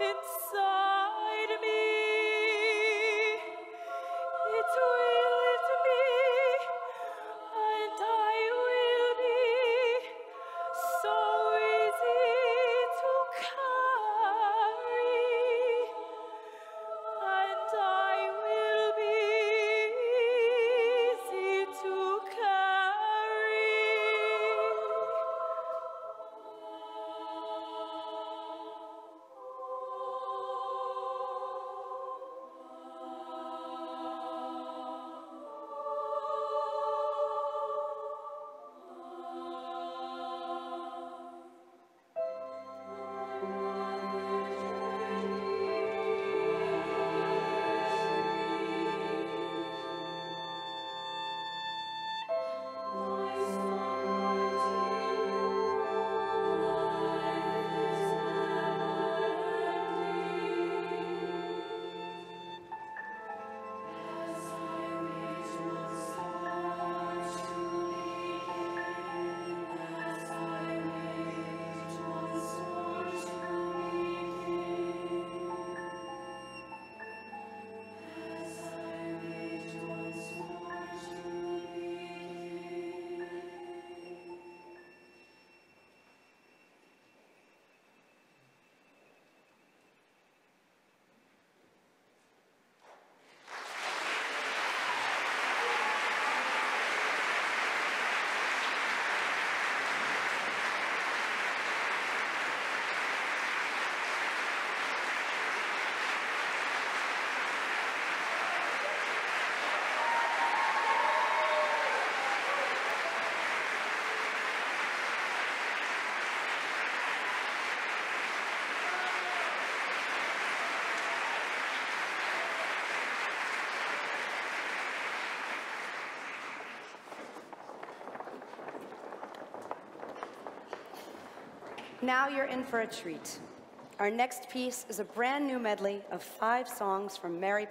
inside Now you're in for a treat. Our next piece is a brand new medley of five songs from Mary